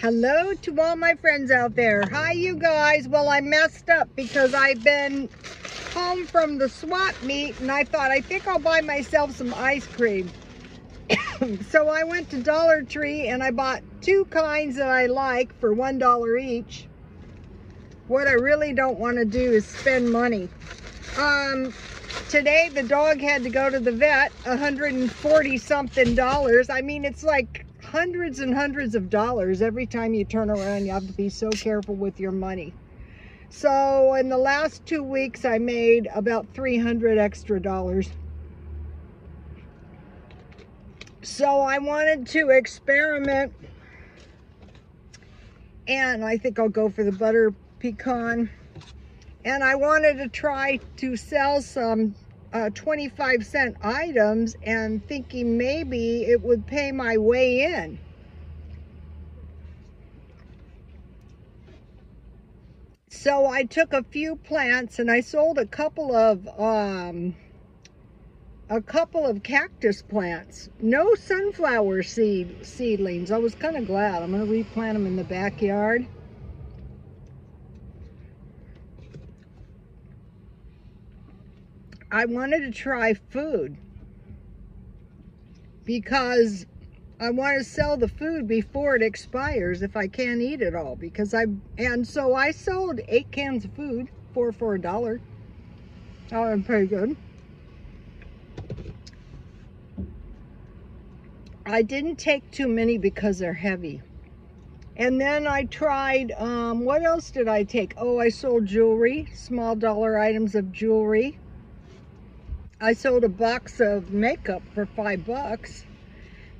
Hello to all my friends out there. Hi, you guys. Well, I messed up because I've been home from the swap meet and I thought, I think I'll buy myself some ice cream. so I went to Dollar Tree and I bought two kinds that I like for $1 each. What I really don't want to do is spend money. Um, today the dog had to go to the vet, 140 something dollars. I mean, it's like hundreds and hundreds of dollars every time you turn around. You have to be so careful with your money. So in the last two weeks, I made about 300 extra dollars. So I wanted to experiment and I think I'll go for the butter pecan. And I wanted to try to sell some uh, 25 cent items and thinking maybe it would pay my way in. So I took a few plants and I sold a couple of um, a couple of cactus plants. No sunflower seed seedlings. I was kind of glad. I'm going to replant them in the backyard. I wanted to try food because I want to sell the food before it expires if I can't eat it all because I and so I sold eight cans of food four for a dollar. Oh, pretty good. I didn't take too many because they're heavy. And then I tried, um, what else did I take? Oh, I sold jewelry, small dollar items of jewelry. I sold a box of makeup for five bucks.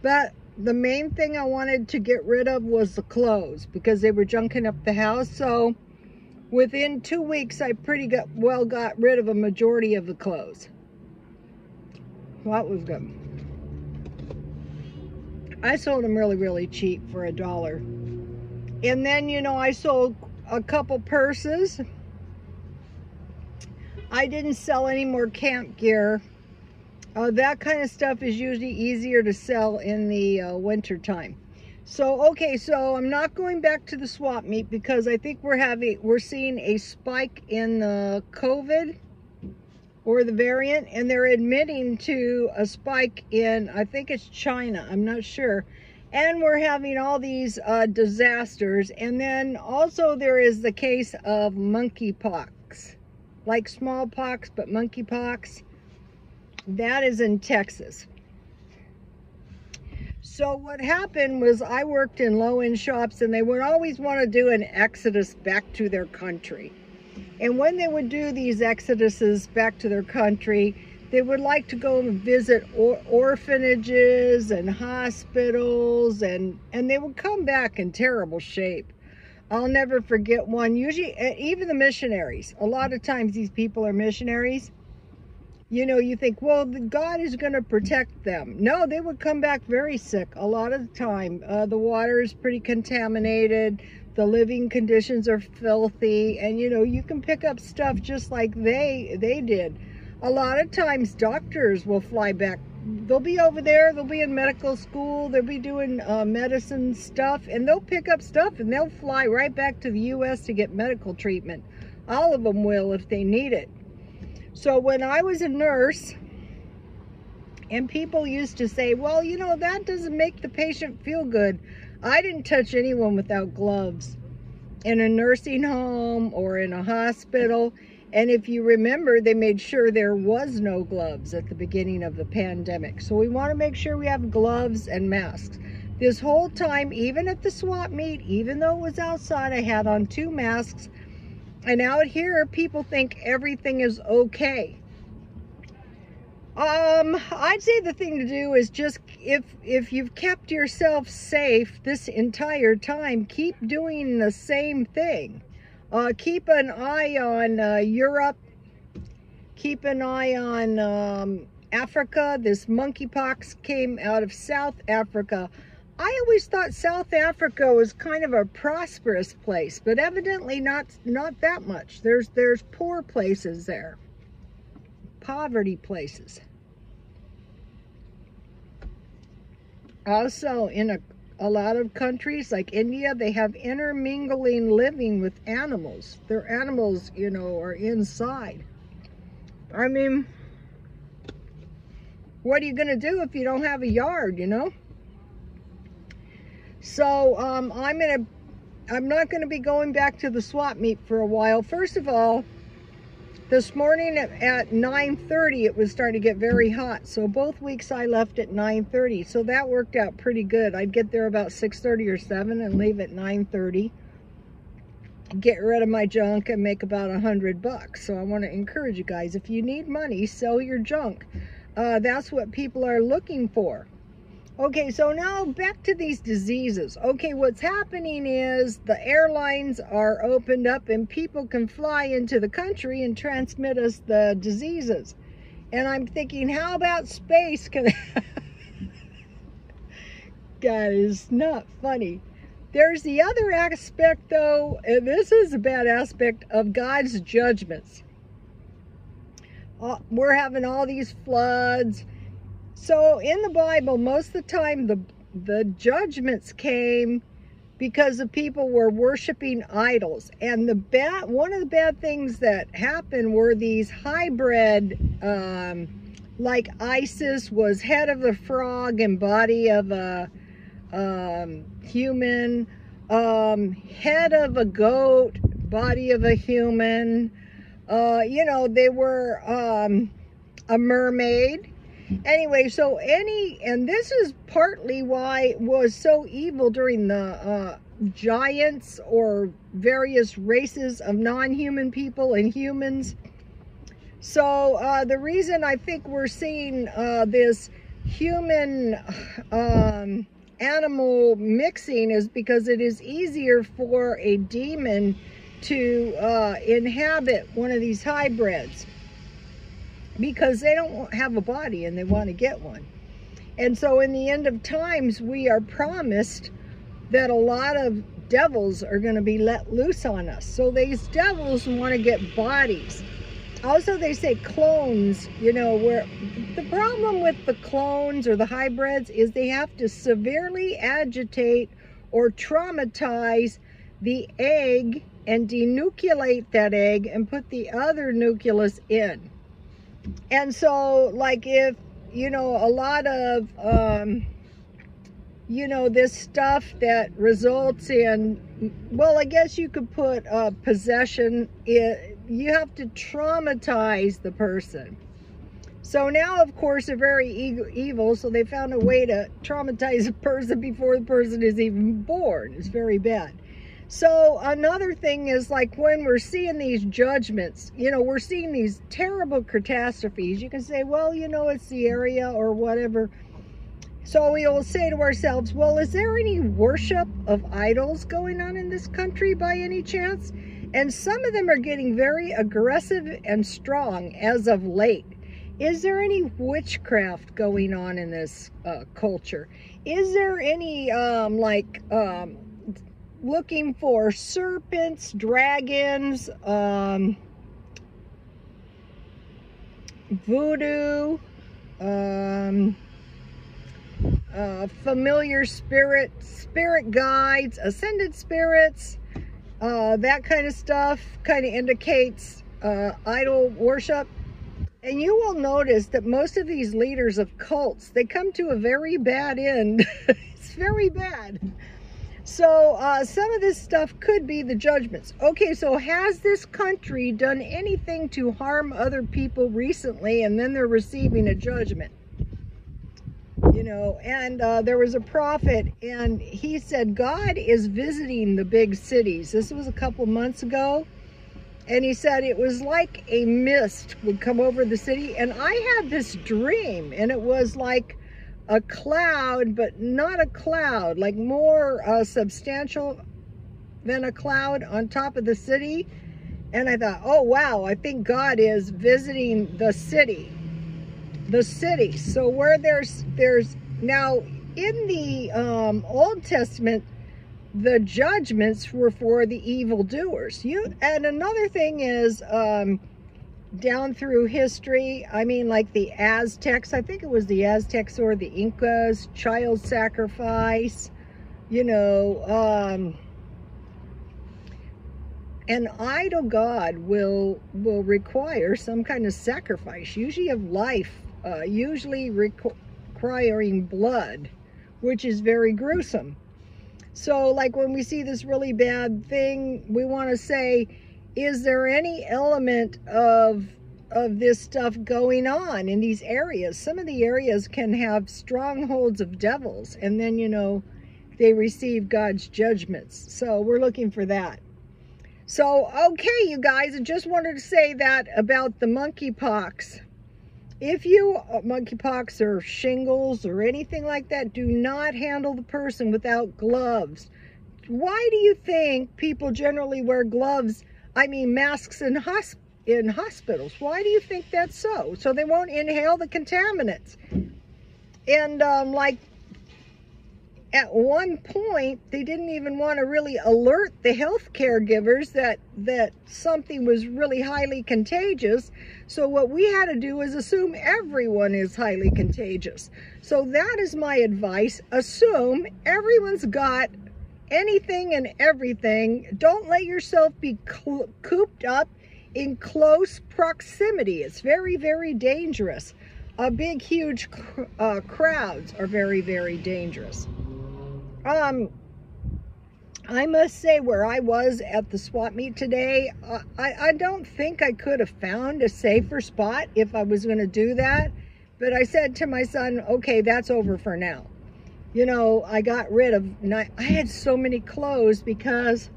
But the main thing I wanted to get rid of was the clothes because they were junking up the house. So within two weeks, I pretty got, well got rid of a majority of the clothes. Well, that was good. I sold them really, really cheap for a dollar. And then, you know, I sold a couple purses I didn't sell any more camp gear. Uh, that kind of stuff is usually easier to sell in the uh, winter time. So, okay, so I'm not going back to the swap meet because I think we're having, we're seeing a spike in the COVID or the variant, and they're admitting to a spike in, I think it's China, I'm not sure. And we're having all these uh, disasters. And then also there is the case of monkeypox like smallpox, but monkeypox. That is in Texas. So what happened was I worked in low-end shops and they would always want to do an exodus back to their country. And when they would do these exoduses back to their country, they would like to go and visit or orphanages and hospitals and, and they would come back in terrible shape. I'll never forget one. Usually, even the missionaries, a lot of times these people are missionaries. You know, you think, well, God is going to protect them. No, they would come back very sick a lot of the time. Uh, the water is pretty contaminated. The living conditions are filthy. And, you know, you can pick up stuff just like they, they did. A lot of times doctors will fly back they'll be over there, they'll be in medical school, they'll be doing uh, medicine stuff, and they'll pick up stuff and they'll fly right back to the U.S. to get medical treatment. All of them will if they need it. So when I was a nurse, and people used to say, well, you know, that doesn't make the patient feel good. I didn't touch anyone without gloves in a nursing home or in a hospital. And if you remember, they made sure there was no gloves at the beginning of the pandemic. So we want to make sure we have gloves and masks. This whole time, even at the swap meet, even though it was outside, I had on two masks. And out here, people think everything is okay. Um, I'd say the thing to do is just, if, if you've kept yourself safe this entire time, keep doing the same thing. Uh, keep an eye on uh, Europe. Keep an eye on um, Africa. This monkeypox came out of South Africa. I always thought South Africa was kind of a prosperous place, but evidently not not that much. There's there's poor places there. Poverty places. Also in a a lot of countries like India, they have intermingling living with animals. Their animals, you know, are inside. I mean, what are you going to do if you don't have a yard, you know? So um, I'm going to, I'm not going to be going back to the swap meet for a while. First of all, this morning at, at 9.30, it was starting to get very hot. So both weeks I left at 9.30. So that worked out pretty good. I'd get there about 6.30 or 7 and leave at 9.30. Get rid of my junk and make about a hundred bucks. So I want to encourage you guys, if you need money, sell your junk. Uh, that's what people are looking for. Okay, so now back to these diseases. Okay, what's happening is the airlines are opened up and people can fly into the country and transmit us the diseases. And I'm thinking, how about space? Can God is not funny. There's the other aspect though, and this is a bad aspect of God's judgments. We're having all these floods so in the Bible, most of the time, the, the judgments came because the people were worshiping idols. And the bad, one of the bad things that happened were these hybrid, um, like Isis was head of a frog and body of a um, human, um, head of a goat, body of a human. Uh, you know, they were um, a mermaid Anyway, so any, and this is partly why it was so evil during the uh, giants or various races of non-human people and humans. So uh, the reason I think we're seeing uh, this human um, animal mixing is because it is easier for a demon to uh, inhabit one of these hybrids because they don't have a body and they want to get one. And so in the end of times, we are promised that a lot of devils are going to be let loose on us. So these devils want to get bodies. Also, they say clones, you know, where the problem with the clones or the hybrids is they have to severely agitate or traumatize the egg and denucleate that egg and put the other nucleus in and so like if you know a lot of um you know this stuff that results in well i guess you could put uh possession it you have to traumatize the person. So now of course they're very evil so they found a way to traumatize a person before the person is even born. It's very bad so another thing is like when we're seeing these judgments, you know, we're seeing these terrible catastrophes. You can say, well, you know, it's the area or whatever. So we will say to ourselves, well, is there any worship of idols going on in this country by any chance? And some of them are getting very aggressive and strong as of late. Is there any witchcraft going on in this uh, culture? Is there any um, like um, looking for serpents, dragons, um, voodoo, um, uh, familiar spirit, spirit guides, ascended spirits, uh, that kind of stuff kind of indicates uh, idol worship. And you will notice that most of these leaders of cults, they come to a very bad end. it's very bad. So uh, some of this stuff could be the judgments. Okay, so has this country done anything to harm other people recently and then they're receiving a judgment? You know, and uh, there was a prophet and he said, God is visiting the big cities. This was a couple months ago. And he said it was like a mist would come over the city. And I had this dream and it was like a cloud, but not a cloud, like more uh, substantial than a cloud on top of the city. And I thought, oh, wow, I think God is visiting the city, the city. So where there's, there's now in the um, Old Testament, the judgments were for the evildoers. You, and another thing is, um, down through history. I mean, like the Aztecs, I think it was the Aztecs or the Incas, child sacrifice, you know, um, an idol god will will require some kind of sacrifice, usually of life, uh, usually requiring blood, which is very gruesome. So like when we see this really bad thing, we want to say, is there any element of of this stuff going on in these areas? Some of the areas can have strongholds of devils, and then, you know, they receive God's judgments. So we're looking for that. So, okay, you guys, I just wanted to say that about the monkeypox. If you, uh, monkeypox or shingles or anything like that, do not handle the person without gloves. Why do you think people generally wear gloves, I mean masks in, hosp in hospitals? Why do you think that's so? So they won't inhale the contaminants. And um, like at one point, they didn't even want to really alert the health caregivers that, that something was really highly contagious. So what we had to do is assume everyone is highly contagious. So that is my advice. Assume everyone's got anything and everything. Don't let yourself be cooped up in close proximity. It's very, very dangerous. A big, huge uh, crowds are very, very dangerous. Um, I must say where I was at the swap meet today, uh, I, I don't think I could have found a safer spot if I was going to do that. But I said to my son, okay, that's over for now. You know, I got rid of, I had so many clothes because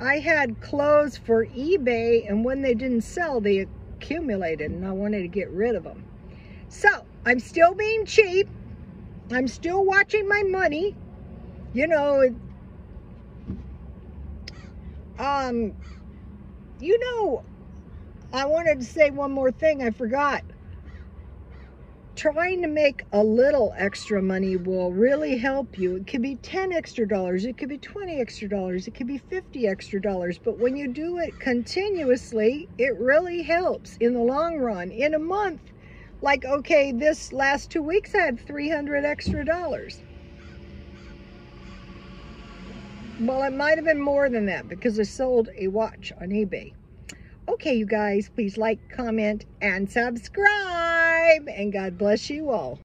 I had clothes for eBay and when they didn't sell, they accumulated and I wanted to get rid of them. So I'm still being cheap. I'm still watching my money you know, um, you know, I wanted to say one more thing I forgot. Trying to make a little extra money will really help you. It could be 10 extra dollars, it could be 20 extra dollars, it could be 50 extra dollars, but when you do it continuously, it really helps in the long run. In a month, like, okay, this last two weeks I had 300 extra dollars. Well, it might have been more than that because I sold a watch on eBay. Okay, you guys, please like, comment, and subscribe. And God bless you all.